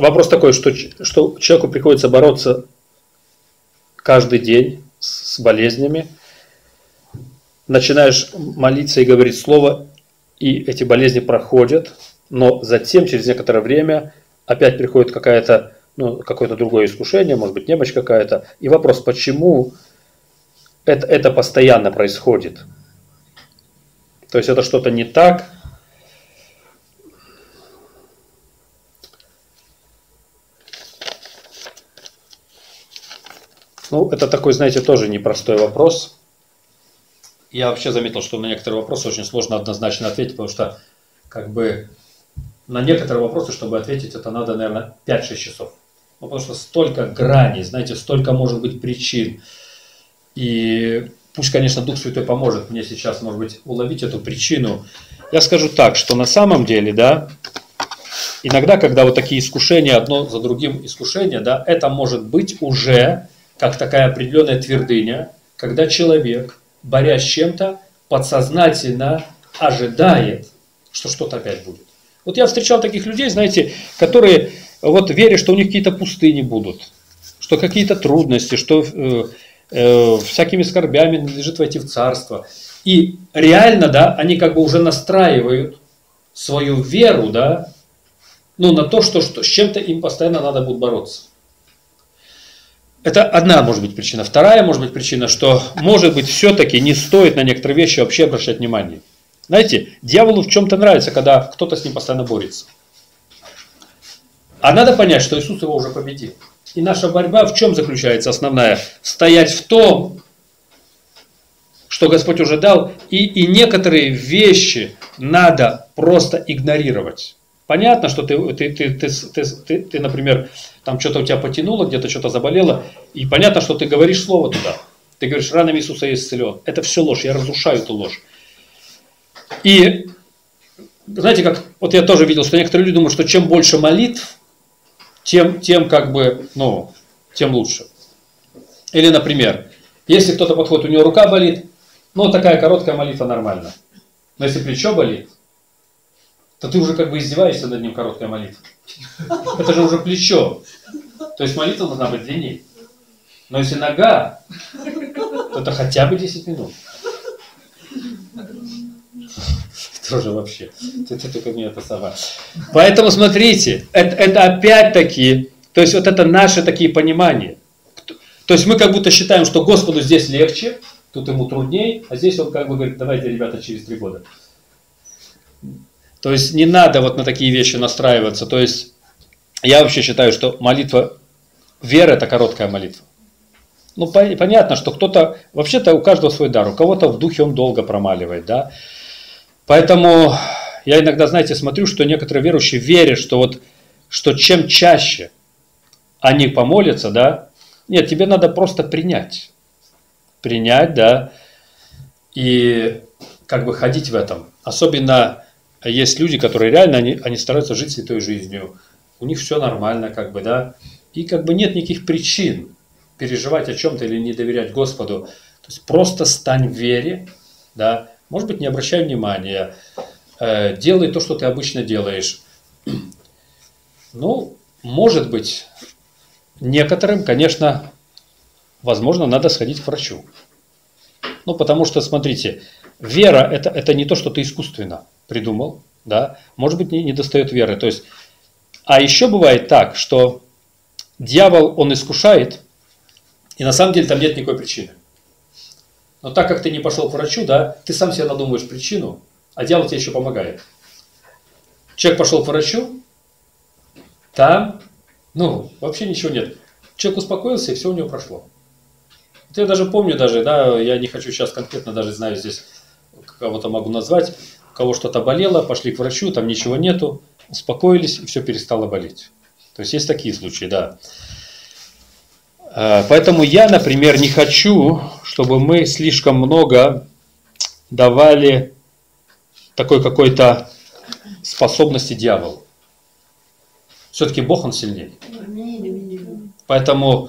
вопрос такой, что, что человеку приходится бороться каждый день с болезнями. Начинаешь молиться и говорить слово, и эти болезни проходят, но затем, через некоторое время, опять приходит какая-то, ну, какое-то другое искушение, может быть, немощь какая-то. И вопрос, почему это, это постоянно происходит? То есть это что-то не так, Ну, это такой, знаете, тоже непростой вопрос. Я вообще заметил, что на некоторые вопросы очень сложно однозначно ответить, потому что как бы на некоторые вопросы, чтобы ответить, это надо, наверное, 5-6 часов. Ну, потому что столько граней, знаете, столько может быть причин. И пусть, конечно, Дух Святой поможет мне сейчас, может быть, уловить эту причину. Я скажу так, что на самом деле, да, иногда, когда вот такие искушения, одно за другим искушения, да, это может быть уже как такая определенная твердыня, когда человек, борясь с чем-то, подсознательно ожидает, что что-то опять будет. Вот я встречал таких людей, знаете, которые вот верят, что у них какие-то пустыни будут, что какие-то трудности, что э, э, всякими скорбями надлежит войти в царство. И реально, да, они как бы уже настраивают свою веру, да, ну, на то, что, что с чем-то им постоянно надо будет бороться. Это одна может быть причина. Вторая может быть причина, что может быть все-таки не стоит на некоторые вещи вообще обращать внимание. Знаете, дьяволу в чем-то нравится, когда кто-то с ним постоянно борется. А надо понять, что Иисус его уже победил. И наша борьба в чем заключается основная? Стоять в том, что Господь уже дал, и, и некоторые вещи надо просто игнорировать. Понятно, что ты, ты, ты, ты, ты, ты, ты например, там что-то у тебя потянуло, где-то что-то заболело, и понятно, что ты говоришь слово туда. Ты говоришь, ранами Иисуса есть исцелен. Это все ложь, я разрушаю эту ложь. И знаете, как вот я тоже видел, что некоторые люди думают, что чем больше молитв, тем, тем как бы, ну, тем лучше. Или, например, если кто-то подходит, у него рука болит, ну, такая короткая молитва нормально. Но если плечо болит, то ты уже как бы издеваешься над ним короткая молитва. Это же уже плечо. То есть молитва должна быть длиннее. Но если нога, то это хотя бы 10 минут. Тоже вообще. Это только мне это самое. Поэтому смотрите, это, это опять-таки, то есть вот это наши такие понимания. То есть мы как будто считаем, что Господу здесь легче, тут ему труднее, а здесь он как бы говорит, давайте, ребята, через три года. То есть не надо вот на такие вещи настраиваться. То есть я вообще считаю, что молитва, вера это короткая молитва. Ну, понятно, что кто-то, вообще-то у каждого свой дар, у кого-то в духе он долго промаливает, да. Поэтому я иногда, знаете, смотрю, что некоторые верующие верят, что вот, что чем чаще они помолятся, да, нет, тебе надо просто принять. Принять, да, и как бы ходить в этом. Особенно есть люди, которые реально, они, они стараются жить святой жизнью. У них все нормально, как бы, да. И как бы нет никаких причин переживать о чем-то или не доверять Господу. То есть просто стань в вере, да. Может быть, не обращай внимания. Э, делай то, что ты обычно делаешь. Ну, может быть, некоторым, конечно, возможно, надо сходить к врачу. Ну, потому что, смотрите, вера это, это не то, что ты искусственно придумал, да, может быть, не, не достает веры. То есть, а еще бывает так, что дьявол, он искушает, и на самом деле там нет никакой причины. Но так как ты не пошел к врачу, да, ты сам себе надумаешь причину, а дьявол тебе еще помогает. Человек пошел к врачу, там, ну, вообще ничего нет. Человек успокоился, и все у него прошло. Это я даже помню даже, да, я не хочу сейчас конкретно даже знаю здесь, кого-то могу назвать, кого что-то болело, пошли к врачу, там ничего нету, успокоились, и все перестало болеть. То есть есть такие случаи, да. А, поэтому я, например, не хочу, чтобы мы слишком много давали такой какой-то способности дьяволу. Все-таки Бог, он сильнее. Поэтому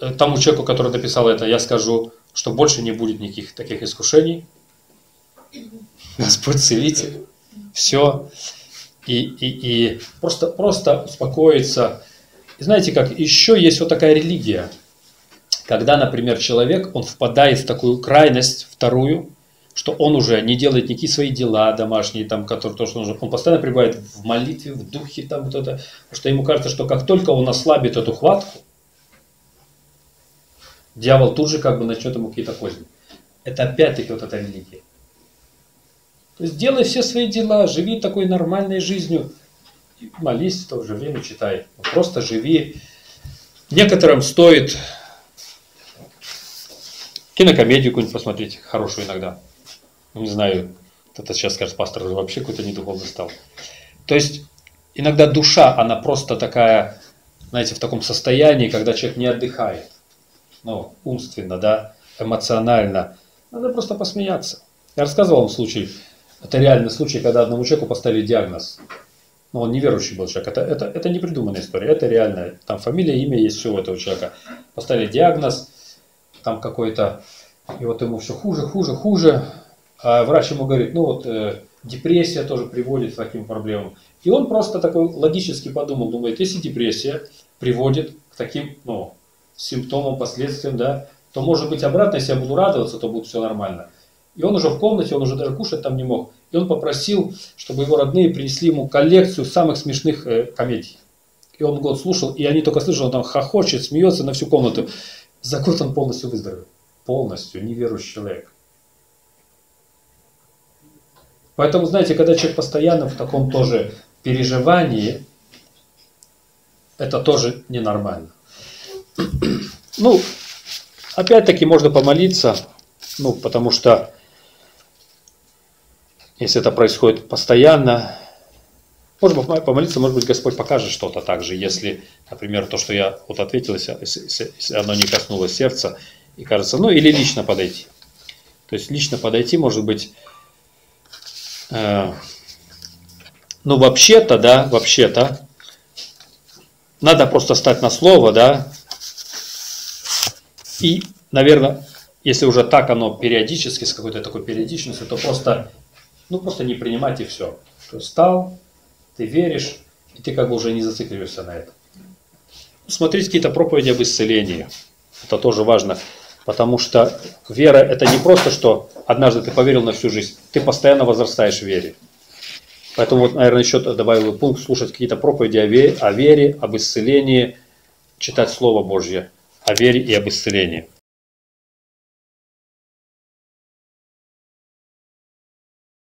э, тому человеку, который написал это, я скажу, что больше не будет никаких таких искушений, Господь целитель. Все. и, и, и просто, просто успокоиться. И знаете как, еще есть вот такая религия, когда, например, человек, он впадает в такую крайность, вторую, что он уже не делает никакие свои дела домашние, там, которые то, что нужно. Он постоянно пребывает в молитве, в духе, там, вот это, что ему кажется, что как только он ослабит эту хватку, дьявол тут же как бы начнет ему какие-то козни. Это опять-таки вот эта религия. То есть делай все свои дела, живи такой нормальной жизнью, молись в то же время, читай. Просто живи. Некоторым стоит кинокомедию какую-нибудь посмотреть, хорошую иногда. Ну, не знаю, кто-то сейчас скажет, пастор вообще какой-то недуховный стал. То есть иногда душа, она просто такая, знаете, в таком состоянии, когда человек не отдыхает. Ну, умственно, да, эмоционально. Надо просто посмеяться. Я рассказывал вам случай, это реальный случай, когда одному человеку поставили диагноз. Но он неверующий был человек. Это, это, это не придуманная история, это реальная. Там фамилия, имя есть все у этого человека. Поставили диагноз, там какой-то, и вот ему все хуже, хуже, хуже. А врач ему говорит, ну вот э, депрессия тоже приводит к таким проблемам. И он просто такой логически подумал, думает, если депрессия приводит к таким ну, симптомам, последствиям, да, то может быть обратно, если я буду радоваться, то будет все нормально. И он уже в комнате, он уже даже кушать там не мог. И он попросил, чтобы его родные принесли ему коллекцию самых смешных э, комедий. И он год слушал, и они только слышали, он там хохочет, смеется на всю комнату. За год он полностью выздоровел. Полностью, неверующий человек. Поэтому, знаете, когда человек постоянно в таком тоже переживании, это тоже ненормально. Ну, опять-таки можно помолиться, ну, потому что если это происходит постоянно, можно помолиться, может быть, Господь покажет что-то также, если, например, то, что я вот ответил, если оно не коснулось сердца, и кажется, ну, или лично подойти. То есть лично подойти, может быть, э, ну, вообще-то, да, вообще-то, надо просто стать на слово, да, и, наверное, если уже так оно периодически, с какой-то такой периодичностью, то просто, ну, просто не принимать и все. То есть стал, ты веришь, и ты как бы уже не зацикливаешься на этом. Смотреть какие-то проповеди об исцелении. Это тоже важно. Потому что вера это не просто, что однажды ты поверил на всю жизнь. Ты постоянно возрастаешь в вере. Поэтому вот, наверное, еще добавил пункт слушать какие-то проповеди о вере, о вере, об исцелении, читать Слово Божье о вере и об исцелении.